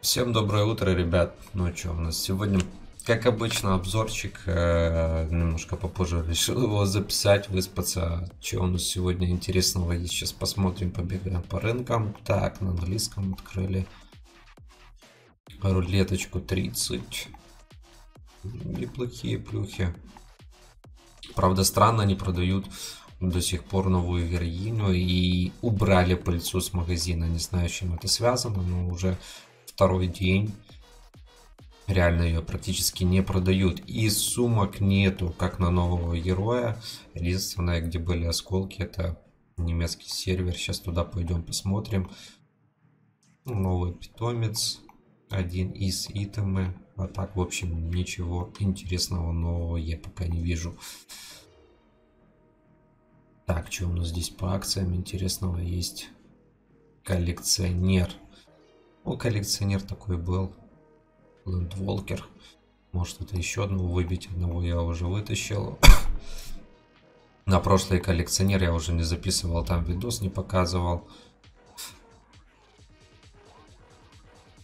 Всем доброе утро, ребят. Ну что, у нас сегодня, как обычно, обзорчик. Э, немножко попозже решил его записать, выспаться. Что у нас сегодня интересного есть? Сейчас посмотрим, побегаем по рынкам. Так, на английском открыли рулеточку 30. Неплохие плюхи. Правда, странно, они продают до сих пор новую героиню и убрали пыльцу с магазина. Не знаю, с чем это связано, но уже второй день реально ее практически не продают. И сумок нету, как на нового героя. Единственное, где были осколки, это немецкий сервер. Сейчас туда пойдем посмотрим. Новый питомец. Один из итемы. А так, в общем, ничего интересного нового я пока не вижу. Так, что у нас здесь по акциям интересного есть? Коллекционер. О, коллекционер такой был. Лэндволкер. Может это еще одного выбить. Одного я уже вытащил. На прошлый коллекционер я уже не записывал, там видос не показывал.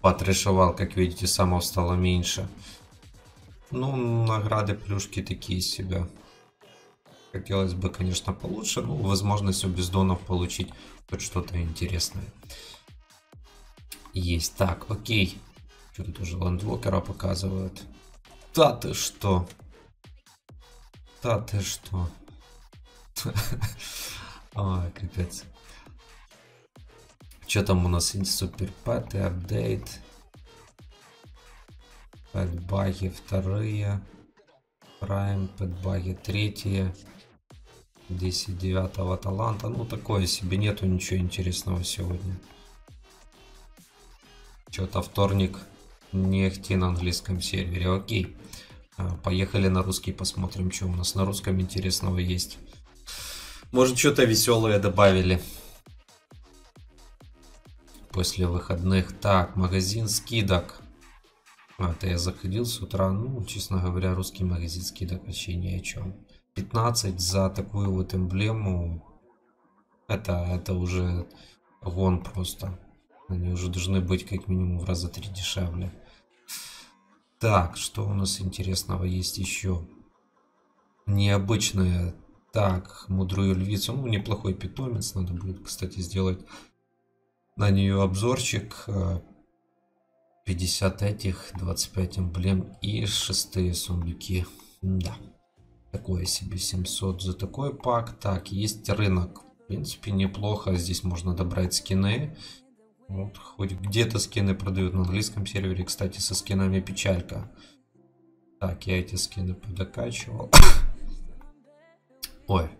Потрешевал, как видите, самого стало меньше. Ну, награды, плюшки такие себя. Хотелось бы, конечно, получше. Ну, возможность у бездонов получить хоть что-то интересное. Есть. Так, окей. Что тут уже ландвокера показывают? Да ты что? Да ты что? Ой, капец. Что там у нас? Супер пэты, апдейт. Пэтбаги вторые. Прайм, пэтбаги третьи. 10 девятого таланта. Ну, такое себе. Нету ничего интересного сегодня. Что-то вторник нефти на английском сервере. Окей. А, поехали на русский посмотрим, что у нас на русском интересного есть. Может, что-то веселое добавили. После выходных. Так, магазин скидок. А, это я заходил с утра. Ну, честно говоря, русский магазин скидок вообще ни о чем. 15 за такую вот эмблему. Это, это уже вон просто. Они уже должны быть как минимум в раза три дешевле. Так, что у нас интересного есть еще? Необычное. Так, мудрую львицу. Ну, неплохой питомец. Надо будет, кстати, сделать на нее обзорчик. 50 этих, 25 эмблем и шестые сундуки. Да. Такое себе 700 за такой пак. Так, есть рынок. В принципе, неплохо. Здесь можно добрать скины. Вот, хоть где-то скины продают на английском сервере, кстати, со скинами печалька. Так, я эти скины подокачивал. Ой,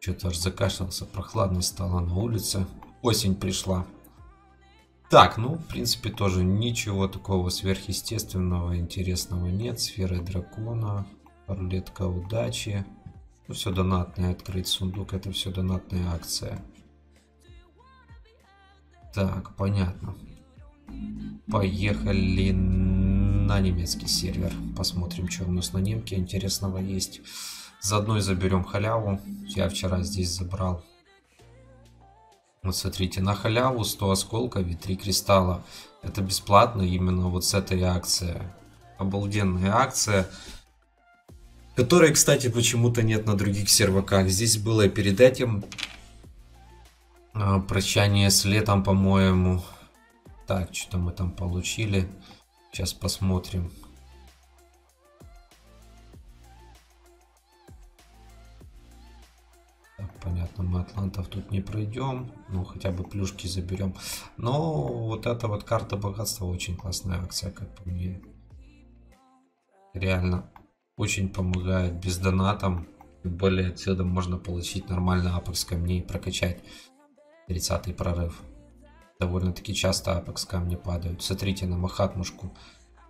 что-то аж закашлялся, прохладно стало на улице. Осень пришла. Так, ну, в принципе, тоже ничего такого сверхъестественного, интересного нет. Сферы дракона, рулетка удачи. Ну, все донатное, открыть сундук, это все донатная акция. Так, понятно. Поехали на немецкий сервер. Посмотрим, что у нас на немке интересного есть. Заодно и заберем халяву. Я вчера здесь забрал. Вот смотрите, на халяву 100 осколков и 3 кристалла. Это бесплатно именно вот с этой акции. Обалденная акция. Которой, кстати, почему-то нет на других серваках. Здесь было перед этим а, прощание с летом, по-моему. Так, что мы там получили. Сейчас посмотрим. Понятно, мы атлантов тут не пройдем. Ну, хотя бы плюшки заберем. Но вот эта вот карта богатства очень классная акция, как по мне. Реально очень помогает без донатом. Тем более отсюда можно получить нормально апекс камней прокачать 30 прорыв. Довольно-таки часто апекс камни падают. Смотрите на Махатмушку.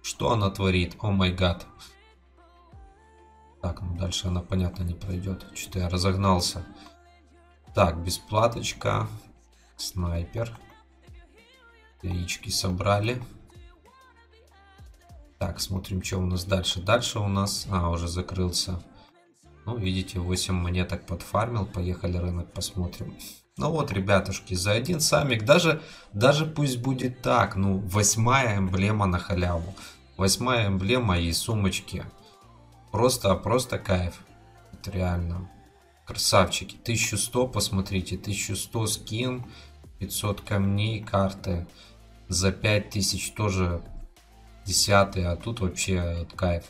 Что она творит? О май гад. Так, ну дальше она, понятно, не пройдет. Что-то я разогнался. Так, бесплаточка. Снайпер. Яички собрали. Так, смотрим, что у нас дальше. Дальше у нас... А, уже закрылся. Ну, видите, 8 монеток подфармил. Поехали рынок посмотрим. Ну вот, ребятушки, за один самик, даже, даже пусть будет так, ну, восьмая эмблема на халяву. Восьмая эмблема и сумочки. Просто, просто кайф. Это реально. Красавчики. 1100, посмотрите, 1100 скин, 500 камней, карты. За 5000 тоже десятый, а тут вообще кайф.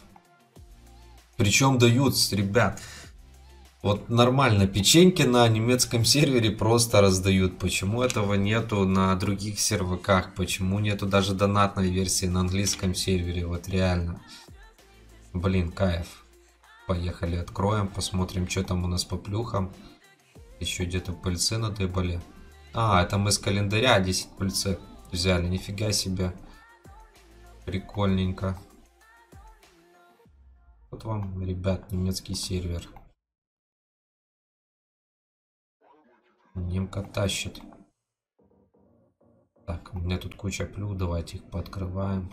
Причем дают, ребят, вот нормально печеньки на немецком сервере просто раздают. Почему этого нету на других серваках? Почему нету даже донатной версии на английском сервере? Вот реально. Блин, кайф. Поехали, откроем, посмотрим, что там у нас по плюхам. Еще где-то пыльцы надыбали. А, это мы с календаря 10 пыльцы взяли. Нифига себе. Прикольненько. Вот вам, ребят, немецкий сервер. Немка тащит. Так, у меня тут куча плюх, давайте их пооткрываем.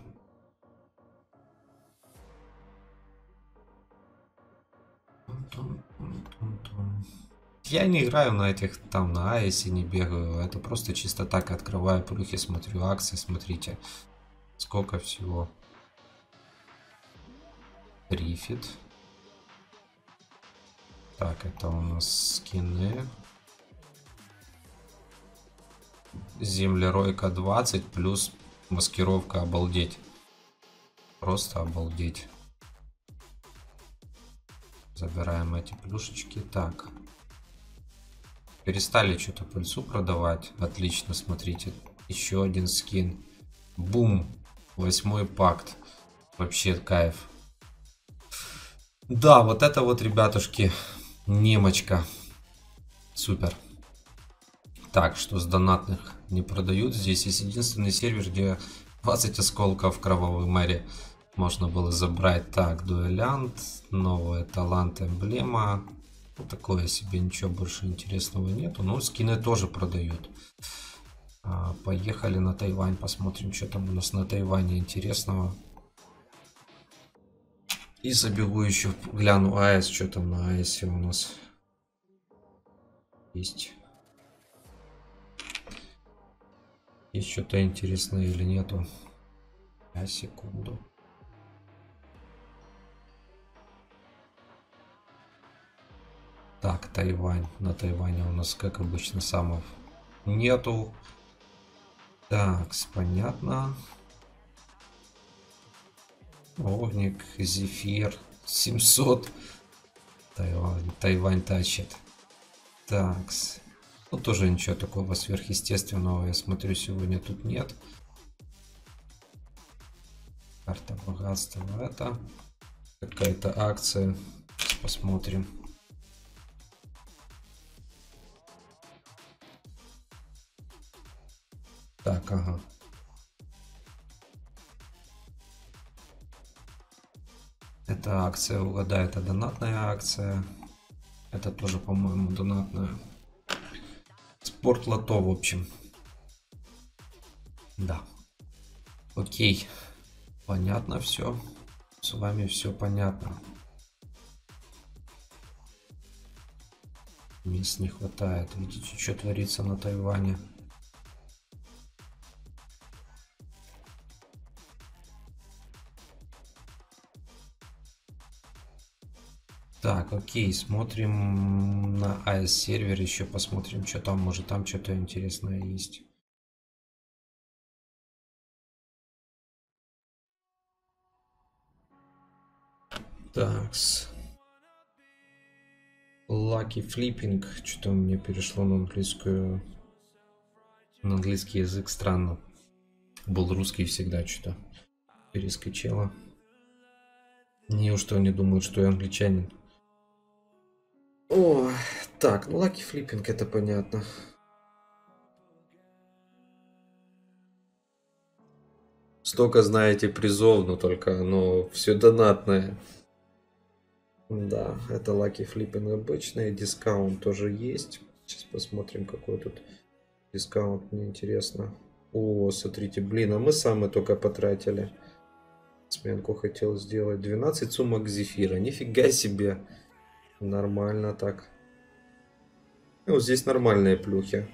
Я не играю на этих, там, на Айсе не бегаю. Это просто чисто так открываю плюхи, смотрю акции, смотрите. Сколько всего. Рифит. Так, это у нас скины. Землеройка 20 плюс маскировка обалдеть. Просто обалдеть. Забираем эти плюшечки. Так. Перестали что-то пыльцу продавать. Отлично, смотрите. Еще один скин. Бум. Восьмой пакт. Вообще кайф. Да, вот это вот, ребятушки, немочка. Супер. Так, что с донатных не продают. Здесь есть единственный сервер, где 20 осколков кровавой мэри можно было забрать. Так, дуэлянт, новая талант эмблема. Вот такое себе, ничего больше интересного нету. Но скины тоже продают. А, поехали на Тайвань, посмотрим, что там у нас на Тайване интересного. И забегу еще, гляну АЭС, что там на АЭСе у нас есть. Есть что-то интересное или нету? А секунду. Так, Тайвань. На Тайване у нас, как обычно, самов нету. Так, понятно. Огник, Зефир, 700. Тайвань, Тайвань тащит. Такс. Ну, тоже ничего такого сверхъестественного, я смотрю, сегодня тут нет. Карта богатства это. Какая-то акция. посмотрим. Так, ага. Это акция, угадай, это донатная акция. Это тоже, по-моему, донатная. Спорт лото, в общем. Да. Окей. Понятно все. С вами все понятно. Мест не хватает. Видите, что творится на Тайване. Окей, смотрим на AS сервер еще, посмотрим, что там, может там что-то интересное есть. Такс. Lucky Flipping. Что-то меня перешло на английскую. На английский язык странно. Был русский всегда что-то. Перескочило. Неужто они думают, что я англичанин? О, так, ну lucky flipping это понятно. Столько, знаете, призов, но только оно все донатное. Да, это lucky flipping обычный. Discount тоже есть. Сейчас посмотрим, какой тут дискаунт. Мне интересно. О, смотрите, блин, а мы самые только потратили. Сменку хотел сделать. 12 сумок зефира. Нифига себе. Нормально так. Ну, здесь нормальные плюхи.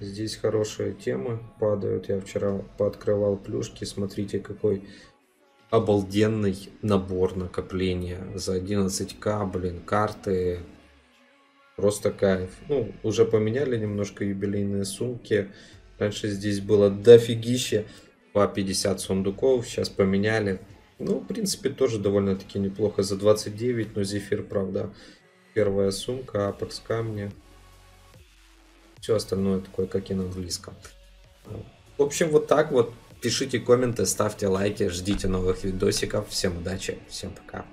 Здесь хорошие темы падают. Я вчера пооткрывал плюшки. Смотрите, какой обалденный набор накопления. За 11к, блин, карты. Просто кайф. Ну, уже поменяли немножко юбилейные сумки. Раньше здесь было дофигище по 50 сундуков. Сейчас поменяли. Ну, в принципе, тоже довольно-таки неплохо за 29. Но зефир, правда, первая сумка, апекс камни. Все остальное такое, как и на английском. В общем, вот так вот. Пишите комменты, ставьте лайки, ждите новых видосиков. Всем удачи, всем пока.